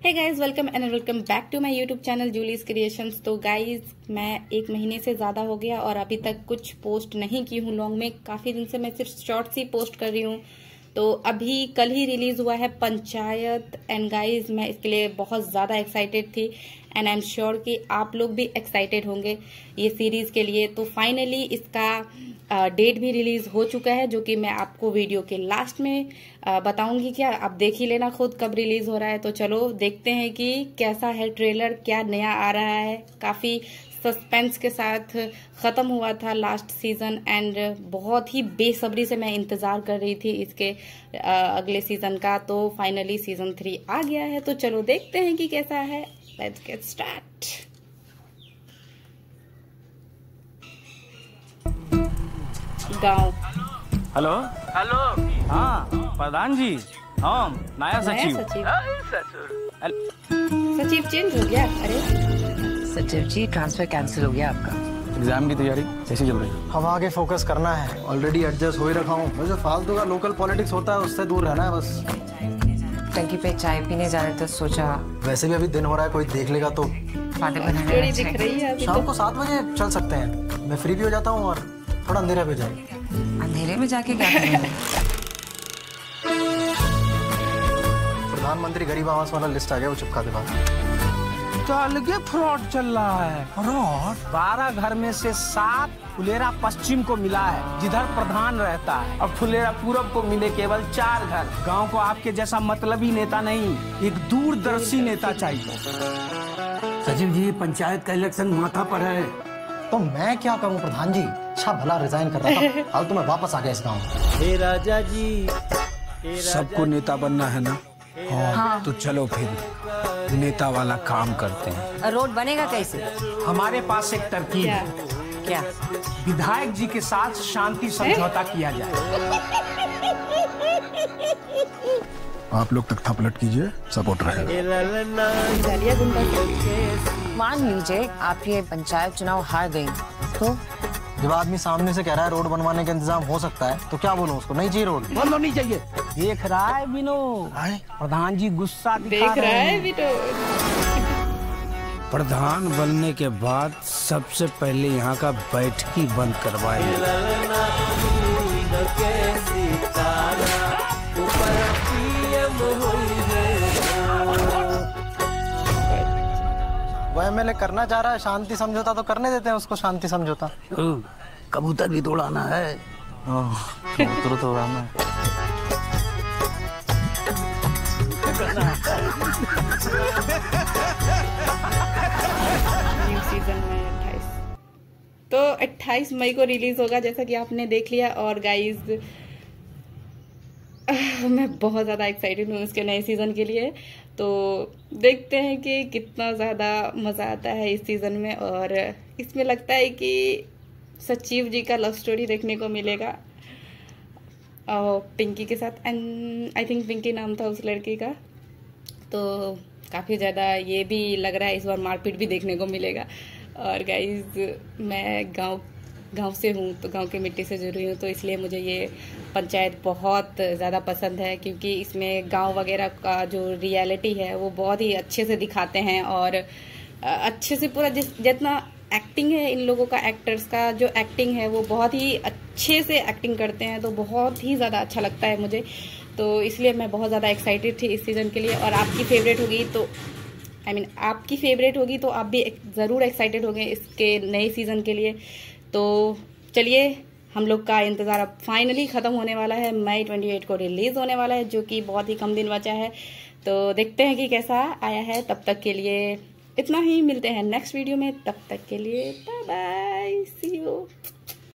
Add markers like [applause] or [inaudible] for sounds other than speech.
Hey guys welcome and welcome back to my YouTube channel Julie's creations तो guys मैं एक महीने से ज़्यादा हो गया और अभी तक कुछ पोस्ट नहीं की हूँ। लॉन्ग में काफ़ी दिन से मैं सिर्फ़ शॉर्ट्स ही पोस्ट कर रही हूँ। तो अभी कल ही रिलीज़ हुआ है पंचायत एंड गाइस। मैं इसके लिए बहुत ज़्यादा एक्साइटेड थी एंड आई एम श्योर कि आप लोग भी एक्साइटेड होंगे ये सीरीज़ के लिए। तो फाइनली इसका डेट भी रिलीज़ हो चुका है, जो कि मैं आपको वीडियो के लास्ट में बताऊँगी क्या। आप देख ही लेना खुद कब रिलीज़ हो रहा है। तो चलो देखते हैं कि कैसा है ट्रेलर क्या नया आ रहा है। काफ़ी सस्पेंस के साथ खत्म हुआ था लास्ट सीज़न एंड बहुत ही बेसब्री से मैं इंतज़ार कर रही थी इसके अगले सीज़न का तो फाइनली सीज़न थ्री आ गया है तो चलो देखते हैं कि कैसा है। लेट्स गेट स्टार्ट गाँव। हेलो हेलो हाँ प्रधान जी। हम नया नया सचिव। सचिव। सचिव। चेंज हो गया? अरे। सचिव जी ट्रांसफ़र कैंसिल हो गया आपका। एग्ज़ाम की तैयारी कैसी चल रही है। हम आगे फोकस करना है। ऑलरेडी एडजस्ट हो ही रखा हूँ। वैसे फालतू का लोकल पॉलिटिक्स होता है उससे दूर रहना है बस। टंकी पे चाय पीने जा रहे थे सोचा। वैसे भी अभी दिन हो रहा है कोई देख लेगा तो। है शाम तो। को सात बजे चल सकते हैं। मैं फ्री भी हो जाता हूँ और थोड़ा अंधेरे पे जाए अंधेरे में जाके क्या प्रधानमंत्री गरीब आवास वाला लिस्ट आ गया वो चिपका दे बाहर। तो अलगे फ्रॉड चल रहा है। फ्रॉड? बारह घर में से सात फुलेरा पश्चिम को मिला है जिधर प्रधान रहता है। और फुलेरा पूरब को मिले केवल चार घर। गाँव को आपके जैसा मतलबी नेता नहीं एक दूरदर्शी नेता चाहिए। सचिव जी पंचायत का इलेक्शन माथा पर है। तो मैं क्या करूँ प्रधान जी? अच्छा भला रिजाइन कर रहा था। [laughs] हाल तो मैं वापस आ गया इस गाँव। राजा जी सबको नेता बनना है ना? हाँ। तो चलो फिर नेता वाला काम करते हैं। रोड बनेगा कैसे? हमारे पास एक तरकीब क्या? है। क्या? विधायक जी के साथ शांति समझौता किया जाए। आप लोग तख्ता पलट कीजिए सपोर्ट रहेगा मान लीजिए आप ये पंचायत चुनाव हार गई। तो? जब आदमी सामने से कह रहा है रोड बनवाने का इंतज़ाम हो सकता है तो क्या बोलूँ उसको? नहीं चाहिए रोड। बंद होनी चाहिए। देख रहा है विनोद प्रधान जी गुस्सा देख रहा रहे है भी तो प्रधान बनने के बाद सबसे पहले यहाँ का बैठकी बंद करवाएँगे वो एमएलए करना चाह रहा है शांति समझौता तो करने देते हैं उसको शांति समझौता। कबूतर भी दौड़ाना है। तुरंत होगा ना न्यू सीज़न में 28 तो 28 मई को रिलीज़ होगा जैसा कि आपने देख लिया। और गाइस [laughs] मैं बहुत ज़्यादा एक्साइटेड हूँ उसके नए सीज़न के लिए। तो देखते हैं कि कितना ज़्यादा मज़ा आता है इस सीज़न में और इसमें लगता है कि सचिव जी का लव स्टोरी देखने को मिलेगा। और पिंकी के साथ एंड आई थिंक पिंकी नाम था उस लड़की का। तो काफ़ी ज़्यादा ये भी लग रहा है इस बार मारपीट भी देखने को मिलेगा। और गाइज़ मैं गाँव गाँव से हूँ तो गाँव की मिट्टी से जुड़ी हूँ तो इसलिए मुझे ये पंचायत बहुत ज़्यादा पसंद है क्योंकि इसमें गाँव वगैरह का जो रियलिटी है वो बहुत ही अच्छे से दिखाते हैं और अच्छे से पूरा जिस जितना एक्टिंग है इन लोगों का एक्टर्स का जो एक्टिंग है वो बहुत ही अच्छे से एक्टिंग करते हैं तो बहुत ही ज़्यादा अच्छा लगता है मुझे। तो इसलिए मैं बहुत ज़्यादा एक्साइटेड थी इस सीज़न के लिए और आपकी फेवरेट होगी तो आई I मीन mean, आपकी फेवरेट होगी तो आप भी एक- ज़रूर एक्साइटेड होंगे इसके नए सीज़न के लिए। तो चलिए, हम लोग का इंतज़ार अब फाइनली ख़त्म होने वाला है। मई 28 को रिलीज़ होने वाला है, जो कि बहुत ही कम दिन बचा है। तो देखते हैं कि कैसा आया है। तब तक के लिए इतना ही, मिलते हैं नेक्स्ट वीडियो में। तब तक के लिए बाय बाय सी यू